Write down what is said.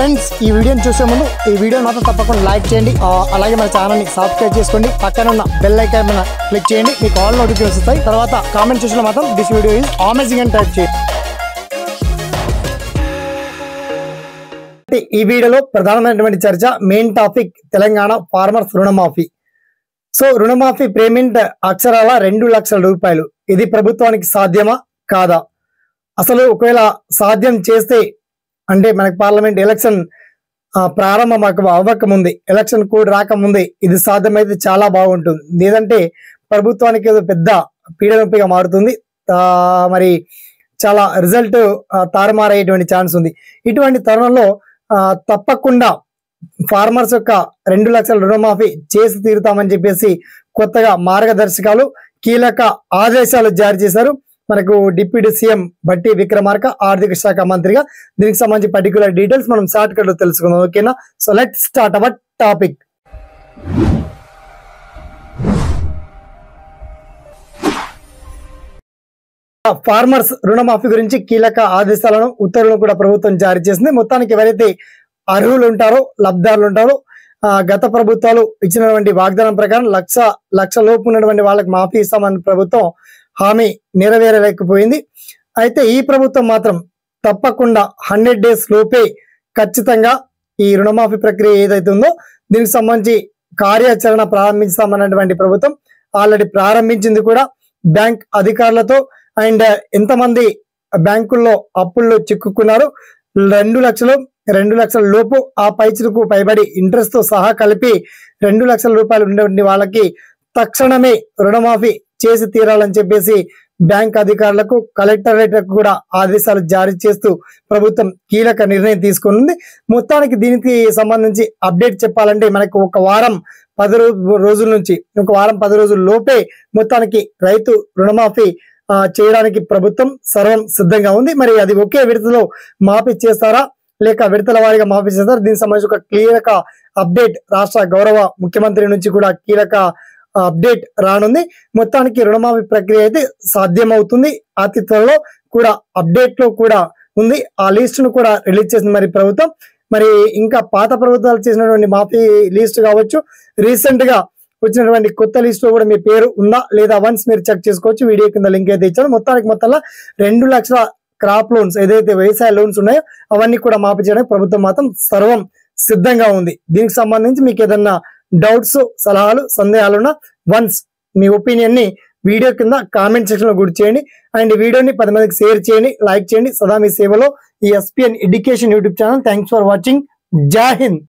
Friends ఈ వీడియోని చూసే ముందు ఈ వీడియో మాత్రం తప్పకుండా లైక్ చేయండి. అలాగే మన ఛానల్ని సబ్స్క్రైబ్ చేసుకోండి. పక్కన ఉన్న బెల్ ఐకాన్ మీద క్లిక్ చేయండి. మీకు ఆల్ నోటిఫికేషన్ వస్తాయి. తర్వాత కామెంట్ చూసిన మాత్రం దిస్ వీడియో ఈజ్ అమేజింగ్ అని టైప్ చేయండి. ఈ వీడియోలో ప్రధానమైనటువంటి చర్చ మెయిన్ టాపిక్ తెలంగాణ ఫార్మర్స్ రుణమాఫీ. సో రుణమాఫీ పేమెంట్ అక్షరాల రెండు లక్షల రూపాయలు. ఇది ప్రభుత్వానికి సాధ్యమా? కాదా? అసలు ఒకవేళ సాధ్యం చేస్తే అంటే మనకు పార్లమెంట్ ఎలక్షన్ ప్రారంభం అవ్వక- అవ్వకముందే ఎలక్షన్ కోడ్ రాకముందే ఇది సాధ్యమైతే చాలా బాగుంటుంది. లేదంటే ప్రభుత్వానికి ఏదో పెద్ద పీడనొప్పిగా మారుతుంది. మరి చాలా రిజల్ట్ తారుమారయ్యేటువంటి ఛాన్స్ ఉంది. ఇటువంటి తరుణంలో తప్పకుండా ఫార్మర్స్ యొక్క రెండు లక్షల రుణమాఫీ చేసి తీరుతామని చెప్పేసి కొత్తగా మార్గదర్శకాలు కీలక ఆదేశాలు జారీ చేశారు. మనకు డిప్యూటీ సీఎం బట్టి విక్రమార్క ఆర్థిక శాఖ మంత్రిగా. దీనికి సంబంధించి పర్టికులర్ డీటెయిల్స్ మనం షార్ట్ కట్లో తెలుసుకుందాం ఓకేనా so let start our topic farmers రుణమాఫీ గురించి కీలక ఆదేశాలను ఉత్తర్వులను కూడా ప్రభుత్వం జారీ చేసింది. మొత్తానికి ఎవరైతే అర్హులు ఉంటారో లబ్ధారులు ఉంటారో గత ప్రభుత్వాలు ఇచ్చినటువంటి వాగ్దానం ప్రకారం లక్ష లక్ష లోపు ఉన్నటువంటి వాళ్ళకి మాఫీ ఇస్తామని ప్రభుత్వం హామీ నెరవేరలేకపోయింది. అయితే ఈ ప్రభుత్వం మాత్రం తప్పకుండా హండ్రెడ్ డేస్ లోపే ఖచ్చితంగా ఈ రుణమాఫీ ప్రక్రియ ఏదైతే ఉందో దీనికి సంబంధించి కార్యాచరణ ప్రారంభిస్తామన్నటువంటి ప్రభుత్వం ఆల్రెడీ ప్రారంభించింది కూడా బ్యాంక్ అధికారులతో. అండ్ ఎంతమంది బ్యాంకుల్లో అప్పుల్లో చిక్కుకున్నారు? రెండు లక్షలు రెండు లక్షల లోపు ఆ పైచులకు పైబడి ఇంట్రెస్ట్తో సహా కలిపి రెండు లక్షల రూపాయలు ఉండేటువంటి వాళ్ళకి తక్షణమే రుణమాఫీ చేసి తీరాలని చెప్పేసి బ్యాంక్ అధికారులకు కలెక్టరేట్లకు కూడా ఆదేశాలు జారీ చేస్తూ ప్రభుత్వం కీలక నిర్ణయం తీసుకుంది మొత్తానికి దీనికి సంబంధించి అప్డేట్ చెప్పాలంటే మనకు ఒక వారం పది రోజుల నుంచి ఒక వారం పది రోజుల లోపే మొత్తానికి రైతు రుణమాఫీ చేయడానికి ప్రభుత్వం సర్వం సిద్ధంగా ఉంది. మరి అది ఒకే విడతలో మాఫీ చేస్తారా? లేక విడతల వారిగా మాఫీ చేస్తారా? దీనికి సంబంధించి ఒక కీలక అప్డేట్ రాష్ట్ర గౌరవ ముఖ్యమంత్రి నుంచి కూడా కీలక అప్డేట్ రానుంది. మొత్తానికి రుణమాఫీ ప్రక్రియ అయితే సాధ్యమవుతుంది. అతి త్వరలో కూడా అప్డేట్లో కూడా ఉంది. ఆ లిస్ట్ను కూడా రిలీజ్ చేసింది మరి ప్రభుత్వం. మరి ఇంకా పాత ప్రభుత్వాలు చేసినటువంటి మాఫీ లిస్ట్ కావచ్చు రీసెంట్గా వచ్చినటువంటి కొత్త లిస్ట్లో కూడా మీ పేరు ఉందా లేదా వన్స్ మీరు చెక్ చేసుకోవచ్చు. వీడియో కింద లింక్ అయితే ఇచ్చాను. మొత్తానికి మొత్తంలో రెండు లక్షల క్రాప్ లోన్స్ ఏదైతే వ్యవసాయ లోన్స్ ఉన్నాయో అవన్నీ కూడా మాఫీ చేయడానికి ప్రభుత్వం మాత్రం సర్వం సిద్ధంగా ఉంది. దీనికి సంబంధించి మీకు ఏదన్నా డౌట్స్ సలహాలు సందేహాలున్న వన్స్ మీ ఒపీనియన్ని వీడియో కింద కామెంట్ సెక్షన్లో గుర్తు చేయండి. అండ్ వీడియోని పది మందికి షేర్ చేయండి లైక్ చేయండి. సదా మీ సేవలో ఈ SPN education YouTube channel. Thanks for watching Jai Hind.